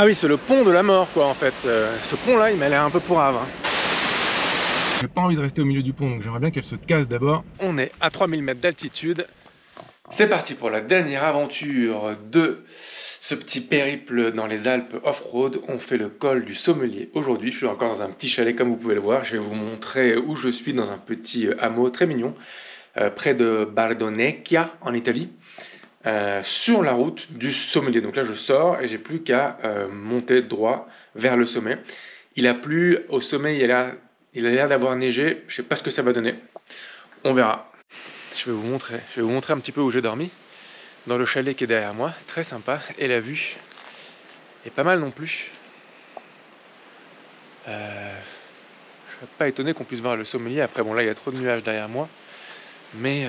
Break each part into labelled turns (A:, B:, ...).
A: Ah oui, c'est le pont de la mort, quoi, en fait. Euh, ce pont-là, il m'a l'air un peu pourrave. Hein. J'ai pas envie de rester au milieu du pont, donc j'aimerais bien qu'elle se casse d'abord. On est à 3000 mètres d'altitude. C'est parti pour la dernière aventure de ce petit périple dans les Alpes off-road. On fait le col du Sommelier aujourd'hui. Je suis encore dans un petit chalet, comme vous pouvez le voir. Je vais vous montrer où je suis dans un petit hameau très mignon, euh, près de Bardonecchia, en Italie. Euh, sur la route du sommelier. Donc là, je sors et j'ai plus qu'à euh, monter droit vers le sommet. Il a plu au sommet, il a l'air d'avoir neigé. Je sais pas ce que ça va donner. On verra. Je vais vous montrer. Je vais vous montrer un petit peu où j'ai dormi. Dans le chalet qui est derrière moi, très sympa. Et la vue est pas mal non plus. Euh, je suis pas étonné qu'on puisse voir le sommelier. Après, bon là, il y a trop de nuages derrière moi. Mais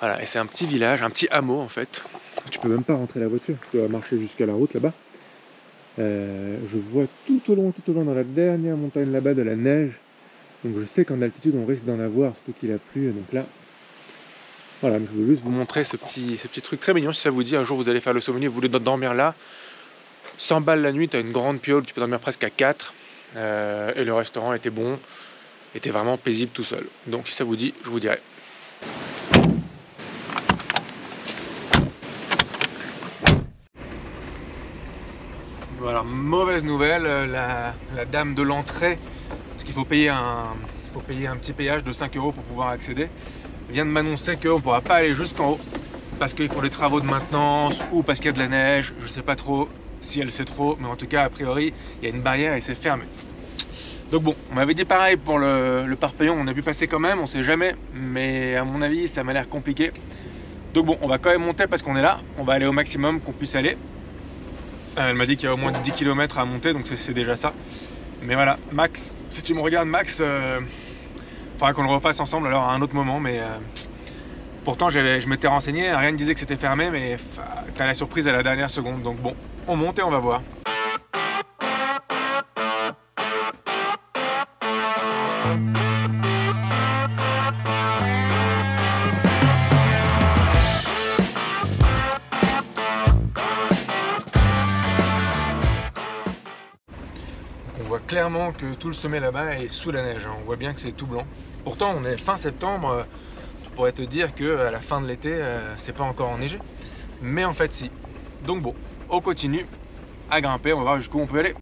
A: voilà, et c'est un petit village, un petit hameau en fait. Tu peux même pas rentrer la voiture, tu dois marcher jusqu'à la route là-bas. Euh, je vois tout au long, tout au long dans la dernière montagne là-bas de la neige. Donc je sais qu'en altitude on risque d'en avoir, surtout qu'il a plu. Donc là, voilà, je voulais juste vous montrer ce petit, ce petit truc très mignon. Si ça vous dit, un jour vous allez faire le sommelier, vous voulez dormir là, 100 balles la nuit, tu as une grande piole, tu peux dormir presque à 4. Euh, et le restaurant était bon, était vraiment paisible tout seul. Donc si ça vous dit, je vous dirai. Alors mauvaise nouvelle, euh, la, dame de l'entrée, parce qu'il faut payer un, petit péage de 5 euros pour pouvoir accéder, vient de m'annoncer qu'on ne pourra pas aller jusqu'en haut parce qu'il faut des travaux de maintenance ou parce qu'il y a de la neige, je ne sais pas trop si elle sait trop, mais en tout cas a priori il y a une barrière et c'est fermé. Donc bon, on m'avait dit pareil pour le, le parpaillon, on a pu passer quand même, on sait jamais, mais à mon avis ça m'a l'air compliqué. Donc bon, on va quand même monter parce qu'on est là, on va aller au maximum qu'on puisse aller. Elle m'a dit qu'il y a au moins 10 km à monter, donc c'est déjà ça. Mais voilà, Max, si tu me regardes, Max, il euh, faudra qu'on le refasse ensemble alors à un autre moment. Mais euh, pourtant, je m'étais renseigné, rien ne disait que c'était fermé, mais t'as la surprise à la dernière seconde. Donc bon, on monte et on va voir. Que tout le sommet là-bas est sous la neige. Hein. On voit bien que c'est tout blanc. Pourtant, on est fin septembre. Euh, je pourrais te dire que à la fin de l'été, euh, c'est pas encore enneigé. Mais en fait, si. Donc bon, on continue à grimper. On va voir jusqu'où on peut aller.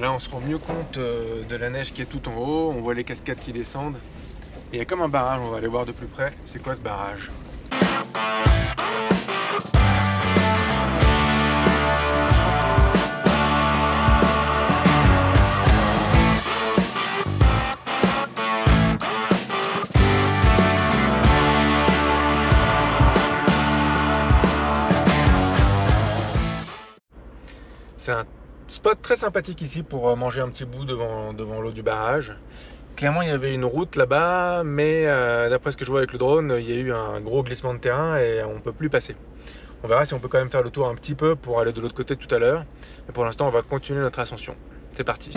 A: Là, on se rend mieux compte euh, de la neige qui est tout en haut. On voit les cascades qui descendent il y a comme un barrage, on va aller voir de plus près. C'est quoi ce barrage? C'est un spot très sympathique ici pour manger un petit bout devant, devant l'eau du barrage clairement il y avait une route là-bas, mais euh, d'après ce que je vois avec le drone, il y a eu un gros glissement de terrain et on ne peut plus passer. On verra si on peut quand même faire le tour un petit peu pour aller de l'autre côté tout à l'heure. Mais pour l'instant, on va continuer notre ascension. C'est parti.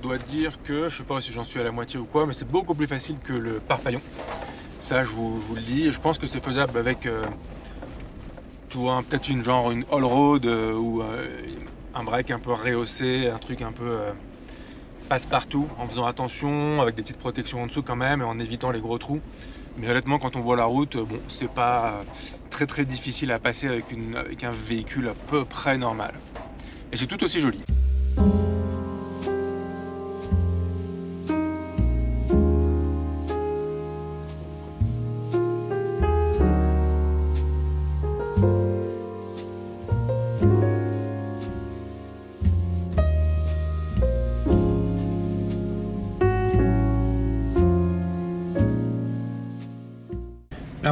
A: Dois dire que, je sais pas si j'en suis à la moitié ou quoi, mais c'est beaucoup plus facile que le parpaillon. Ça, je vous, le dis. Je pense que c'est faisable avec, euh, tu vois, peut-être une genre une all road euh, ou euh, un break un peu rehaussé, un truc un peu passe-partout, en faisant attention, avec des petites protections en dessous quand même, et en évitant les gros trous. Mais honnêtement, quand on voit la route, bon, c'est pas très très difficile à passer avec, avec un véhicule à peu près normal. Et c'est tout aussi joli.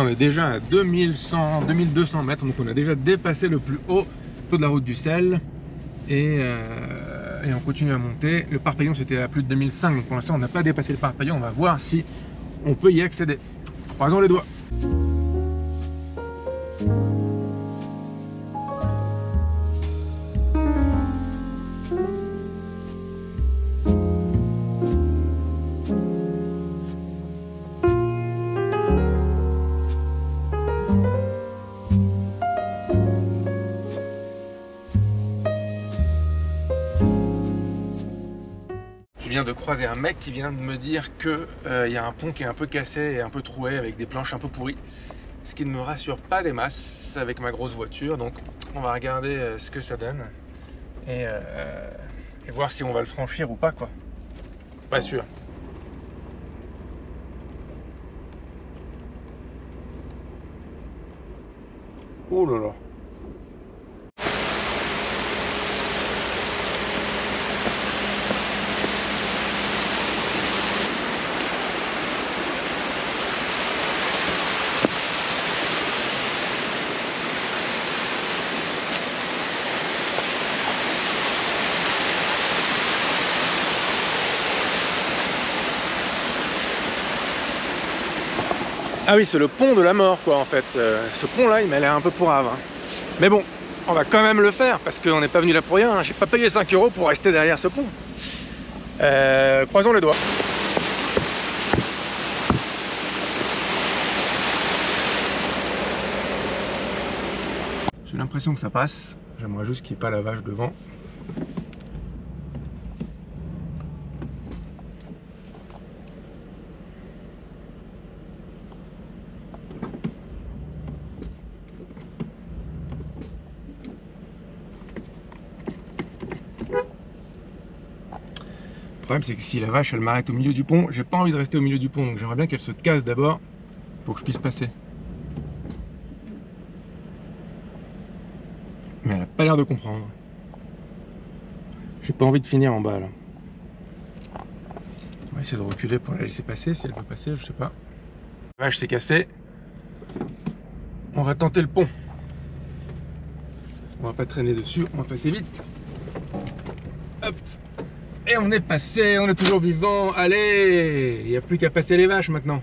A: Est déjà à 2100, 2200 mètres, donc on a déjà dépassé le plus haut de la route du sel. Et, euh, et on continue à monter. Le parpaillon, c'était à plus de 2005, donc pour l'instant, on n'a pas dépassé le parpaillon. On va voir si on peut y accéder. Croisons les doigts. De croiser un mec qui vient de me dire qu'il y a un pont qui est un peu cassé et un peu troué avec des planches un peu pourries. Ce qui ne me rassure pas des masses avec ma grosse voiture. Donc on va regarder euh, ce que ça donne et, euh, et voir si on va le franchir ou pas quoi. Pas sûr. Oh là là. Ah oui, c'est le pont de la mort, quoi, en fait. Euh, ce pont-là, il m'a l'air un peu pourrave. hein. Mais bon, on va quand même le faire, parce qu'on n'est pas venu là pour rien. hein. J'ai pas payé 5 euros pour rester derrière ce pont. Euh, croisons les doigts. J'ai l'impression que ça passe. J'aimerais juste qu'il n'y ait pas la vache devant. Problème c'est que si la vache elle m'arrête au milieu du pont, j'ai pas envie de rester au milieu du pont, donc j'aimerais bien qu'elle se casse d'abord pour que je puisse passer. Mais elle a pas l'air de comprendre. J'ai pas envie de finir en bas là. On va essayer de reculer pour la laisser passer, si elle veut passer, je sais pas. La vache s'est cassée. On va tenter le pont. On va pas traîner dessus, on va passer vite. Hop. On est passé, on est toujours vivant. Allez, il n'y a plus qu'à passer les vaches maintenant.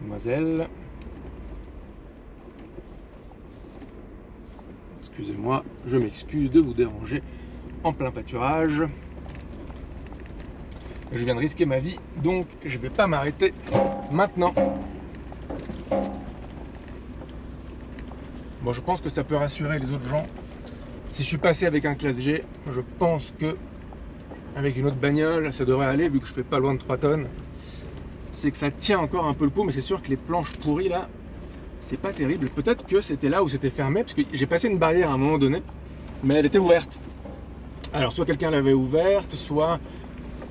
A: Mademoiselle. Excusez-moi, je m'excuse de vous déranger en plein pâturage. Je viens de risquer ma vie, donc je vais pas m'arrêter maintenant. Bon, je pense que ça peut rassurer les autres gens. Si je suis passé avec un classe G, je pense que avec une autre bagnole, ça devrait aller vu que je fais pas loin de 3 tonnes. C'est que ça tient encore un peu le coup, mais c'est sûr que les planches pourries là, c'est pas terrible. Peut-être que c'était là où c'était fermé, parce que j'ai passé une barrière à un moment donné, mais elle était ouverte. Alors soit quelqu'un l'avait ouverte, soit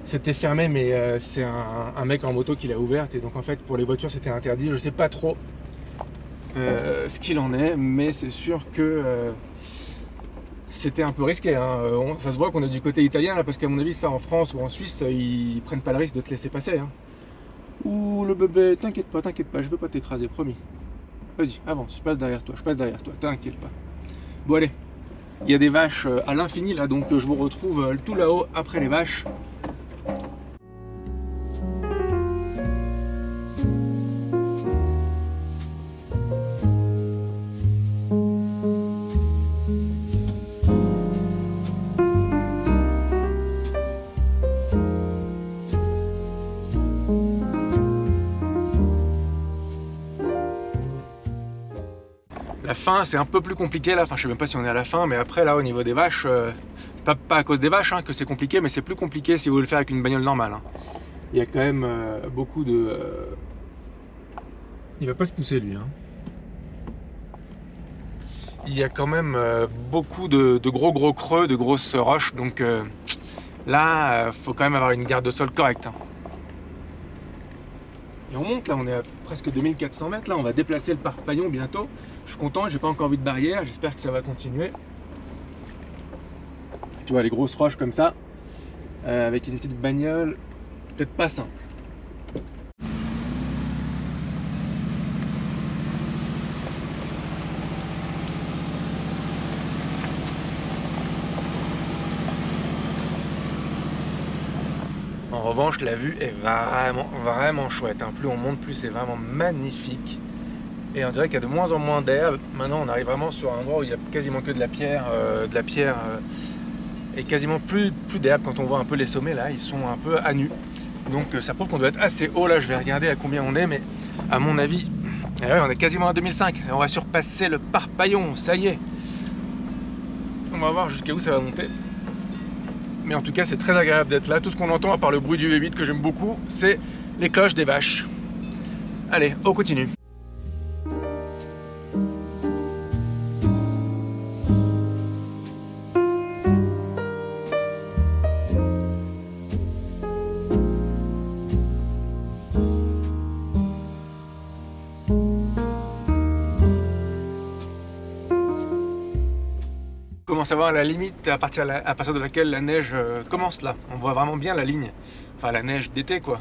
A: c'était fermé, mais euh, c'est un, mec en moto qui l'a ouverte, et donc en fait pour les voitures c'était interdit. Je sais pas trop euh, ce qu'il en est, mais c'est sûr que euh, c'était un peu risqué. hein. Euh, ça se voit qu'on est du côté italien là, parce qu'à mon avis, ça en France ou en Suisse, euh, ils prennent pas le risque de te laisser passer. hein. Ouh, le bébé, t'inquiète pas, t'inquiète pas, je veux pas t'écraser, promis. Vas-y, avance, je passe derrière toi, je passe derrière toi, t'inquiète pas. Bon, allez, il y a des vaches euh, à l'infini là, donc je vous retrouve tout là-haut après les vaches. C'est un peu plus compliqué là. Enfin, je sais même pas si on est à la fin, mais après là, au niveau des vaches, euh, pas, à cause des vaches hein, que c'est compliqué, mais c'est plus compliqué si vous voulez le faire avec une bagnole normale. hein. Il y a quand même euh, beaucoup de. euh, Il va pas se pousser lui. hein. Il y a quand même euh, beaucoup de, gros gros creux, de grosses roches, donc là, faut quand même avoir une garde de sol correcte. Et on monte là, on est à presque 2400 mètres là, on va déplacer le parpaillon bientôt. Je suis content, j'ai pas encore vu de barrière, j'espère que ça va continuer. Tu vois, les grosses roches comme ça, euh, avec une petite bagnole, peut-être pas simple. En revanche, la vue est vraiment, vraiment chouette. Hein. Plus on monte, plus c'est vraiment magnifique. Et on dirait qu'il y a de moins en moins d'air. Maintenant, on arrive vraiment sur un endroit où il n'y a quasiment que de la pierre, euh, de la pierre euh, et quasiment plus, plus d'herbe. Quand on voit un peu les sommets là, ils sont un peu à nu. Donc euh, ça prouve qu'on doit être assez haut là. Je vais regarder à combien on est, mais à mon avis, eh on est quasiment à 2005. on va surpasser le Parpaillon. Ça y est. On va voir jusqu'à où ça va monter. Mais en tout cas, c'est très agréable d'être là. Tout ce qu'on entend, à part le bruit du V8 que j'aime beaucoup, c'est les cloches des vaches. Allez, on continue. Savoir la limite à partir, à partir de laquelle la neige euh, commence là. On voit vraiment bien la ligne. Enfin la neige d'été quoi.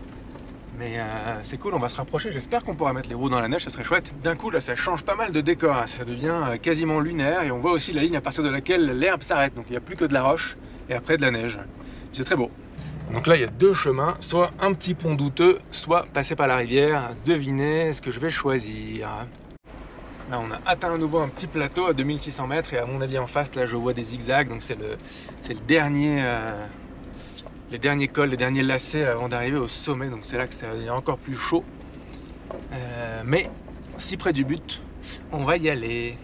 A: Mais euh, c'est cool, on va se rapprocher. J'espère qu'on pourra mettre les roues dans la neige, ça serait chouette. D'un coup là ça change pas mal de décor. Hein. Ça devient euh, quasiment lunaire et on voit aussi la ligne à partir de laquelle l'herbe s'arrête. Donc il n'y a plus que de la roche et après de la neige. C'est très beau. Donc là il y a deux chemins, soit un petit pont douteux, soit passer par la rivière. Devinez ce que je vais choisir. On a atteint à nouveau un petit plateau à 2600 mètres et à mon avis en face, là, je vois des zigzags. Donc c'est le, le dernier, euh, les derniers cols, les derniers lacets avant d'arriver au sommet. Donc c'est là que ça devient encore plus chaud. Euh, mais si près du but, on va y aller.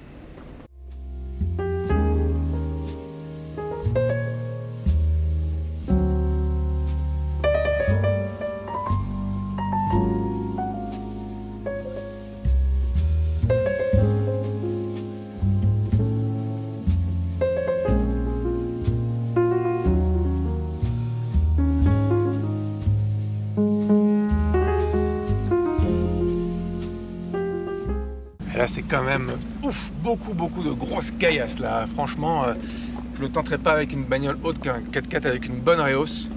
A: Là, c'est quand même ouf, beaucoup, beaucoup de grosses caillasses là. Franchement, euh, je le tenterai pas avec une bagnole haute qu'un 4x4 avec une bonne Reos.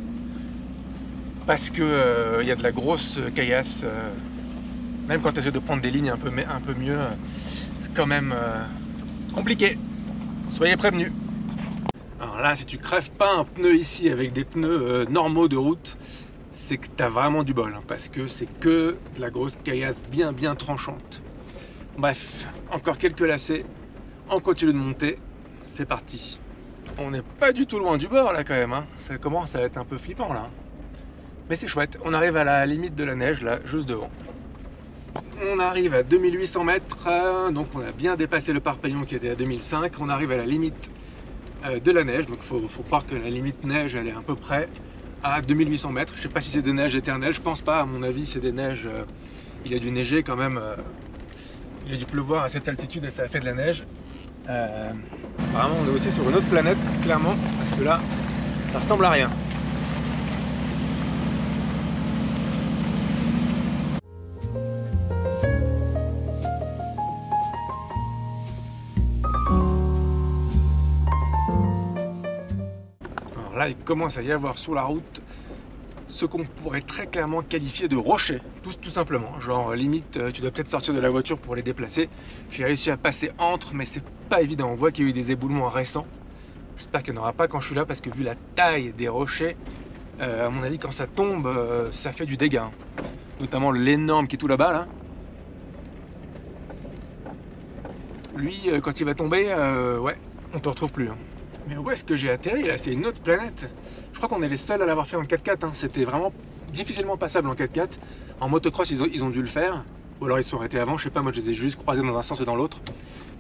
A: Parce que il euh, y a de la grosse caillasse. Euh, même quand tu essaies de prendre des lignes un peu, un peu mieux, c'est quand même compliqué. Soyez prévenus. Alors là, si tu crèves pas un pneu ici avec des pneus normaux de route, c'est que tu as vraiment du bol. Hein, parce que c'est que de la grosse caillasse bien, bien tranchante. Bref, encore quelques lacets. On continue de monter. C'est parti. On n'est pas du tout loin du bord là quand même. Hein. Ça commence à être un peu flippant là. Mais c'est chouette. On arrive à la limite de la neige là, juste devant. On arrive à 2800 mètres. donc on a bien dépassé le Parpaillon qui était à 2005. On arrive à la limite euh, de la neige. Donc il faut, croire que la limite neige elle est à peu près à 2800 mètres. Je sais pas si c'est des neiges éternelles. Je pense pas. À mon avis, c'est des neiges. Euh, il a dû neiger quand même euh, il a dû pleuvoir à cette altitude et ça a fait de la neige. Euh, apparemment on est aussi sur une autre planète, clairement, parce que là, ça ressemble à rien. Alors là, il commence à y avoir sur la route ce qu'on pourrait très clairement qualifier de rocher, tout, simplement. Genre limite, euh, tu dois peut-être sortir de la voiture pour les déplacer. J'ai réussi à passer entre, mais c'est pas évident. On voit qu'il y a eu des éboulements récents. J'espère qu'il n'y en aura pas quand je suis là, parce que vu la taille des rochers, euh, à mon avis, quand ça tombe, euh, ça fait du dégât. Notamment l'énorme qui est tout là-bas, là. Lui, quand il va tomber, ouais, on te retrouve plus. Hein. Mais où est-ce que j'ai atterri là? C'est une autre planète je crois qu'on est les seuls à l'avoir fait en 4x4. Hein. C'était vraiment difficilement passable en 4x4. En motocross, ils ont, dû le faire. Ou alors ils sont arrêtés avant, je sais pas, moi je les ai juste croisés dans un sens et dans l'autre.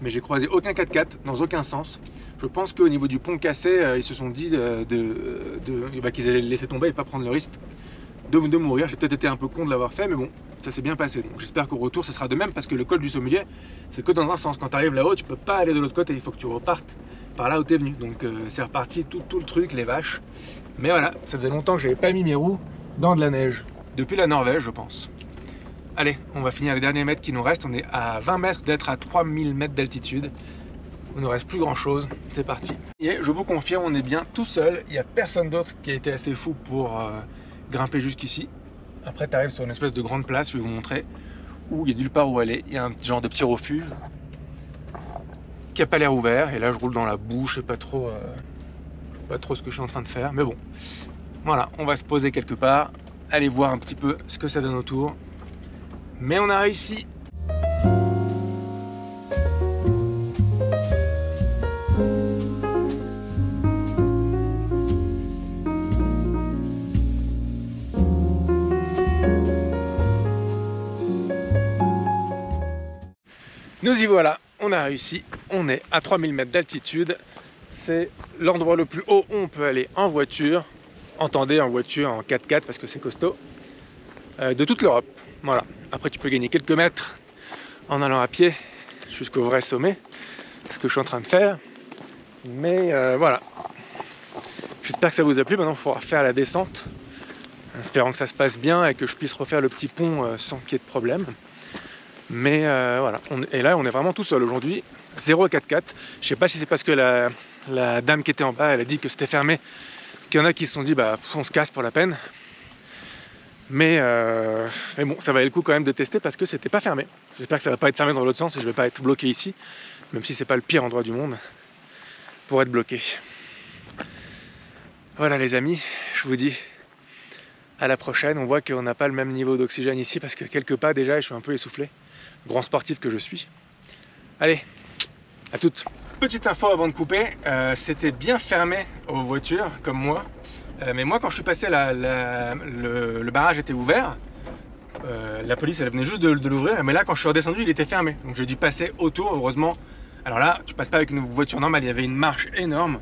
A: Mais j'ai croisé aucun 4x4 dans aucun sens. Je pense qu'au niveau du pont cassé, euh, ils se sont dit de, de, bah, qu'ils allaient le laisser tomber et pas prendre le risque de, mourir. J'ai peut-être été un peu con de l'avoir fait, mais bon, ça s'est bien passé. J'espère qu'au retour, ce sera de même parce que le col du sommelier, c'est que dans un sens. Quand tu arrives là-haut, tu peux pas aller de l'autre côté, il faut que tu repartes là où tu es venu. Donc euh, c'est reparti tout, le truc, les vaches. Mais voilà, ça faisait longtemps que j'avais pas mis mes roues dans de la neige. Depuis la Norvège, je pense. Allez, on va finir les derniers mètres qui nous restent. On est à 20 mètres d'être à 3000 mètres d'altitude. Il ne reste plus grand chose. C'est parti. Et je vous confirme, on est bien tout seul. Il n'y a personne d'autre qui a été assez fou pour euh, grimper jusqu'ici. Après, tu arrives sur une espèce de grande place, je vais vous montrer, où il y a nulle part où aller. Il y a un genre de petit refuge qui n'a pas l'air ouvert. Et là, je roule dans la bouche, je sais pas trop. Euh, pas trop ce que je suis en train de faire, mais bon, Voilà, on va se poser quelque part, aller voir un petit peu ce que ça donne autour. Mais on a réussi Nous y voilà, on a réussi, on est à 3000 mètres d'altitude. C'est l'endroit le plus haut où on peut aller en voiture, entendez en voiture en 4x4 parce que c'est costaud, euh, de toute l'Europe. Voilà, après tu peux gagner quelques mètres en allant à pied jusqu'au vrai sommet, ce que je suis en train de faire. Mais euh, voilà, j'espère que ça vous a plu. Maintenant il faudra faire la descente, espérant que ça se passe bien et que je puisse refaire le petit pont euh, sans qu'il y ait de problème. Mais euh, voilà, et là on est vraiment tout seul aujourd'hui, 0 4 4. Je sais pas si c'est parce que la, dame qui était en bas, elle a dit que c'était fermé, qu'il y en a qui se sont dit bah on se casse pour la peine. Mais, euh, mais bon, ça valait le coup quand même de tester parce que c'était pas fermé. J'espère que ça va pas être fermé dans l'autre sens et je vais pas être bloqué ici, même si c'est pas le pire endroit du monde pour être bloqué. Voilà les amis, je vous dis à la prochaine. On voit qu'on n'a pas le même niveau d'oxygène ici parce que quelques pas déjà je suis un peu essoufflé grand sportif que je suis. Allez, à toutes. Petite info avant de couper, euh, c'était bien fermé aux voitures comme moi. Euh, mais moi quand je suis passé, le, barrage était ouvert. Euh, la police elle venait juste de, l'ouvrir, mais là quand je suis redescendu il était fermé. Donc j'ai dû passer autour, heureusement. Alors là, tu passes pas avec une voiture normale, il y avait une marche énorme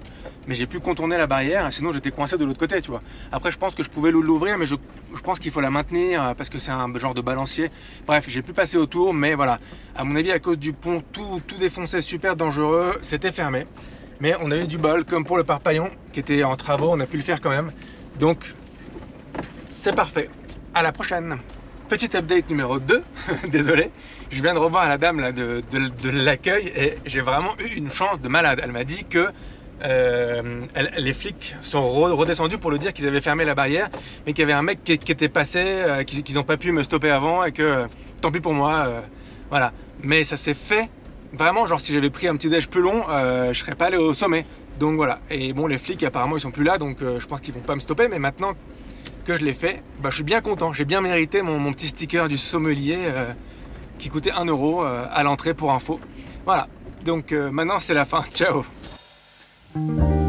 A: mais j'ai pu contourner la barrière, sinon j'étais coincé de l'autre côté, tu vois. Après, je pense que je pouvais l'ouvrir, mais je, pense qu'il faut la maintenir euh, parce que c'est un genre de balancier. Bref, j'ai pu passer autour, mais voilà, à mon avis, à cause du pont, tout, tout défoncé, super dangereux, c'était fermé. Mais on a eu du bol, comme pour le parpaillon qui était en travaux, on a pu le faire quand même. Donc, c'est parfait. À la prochaine Petit update numéro 2, désolé, je viens de revoir la dame là, de, de l'accueil et j'ai vraiment eu une chance de malade. Elle m'a dit que euh, les flics sont redescendus pour le dire qu'ils avaient fermé la barrière, mais qu'il y avait un mec qui, était passé, euh, qu'ils n'ont pas pu me stopper avant et que tant pis pour moi, euh, voilà. Mais ça s'est fait vraiment, genre si j'avais pris un petit déj plus long, je serais pas allé au sommet. Donc voilà. Et bon, les flics apparemment ils sont plus là, donc je pense qu'ils vont pas me stopper. Mais maintenant que je l'ai fait, bah, je suis bien content. J'ai bien mérité mon, petit sticker du sommelier qui coûtait 1 euro à l'entrée pour info. Voilà. Donc maintenant c'est la fin. Ciao Thank you.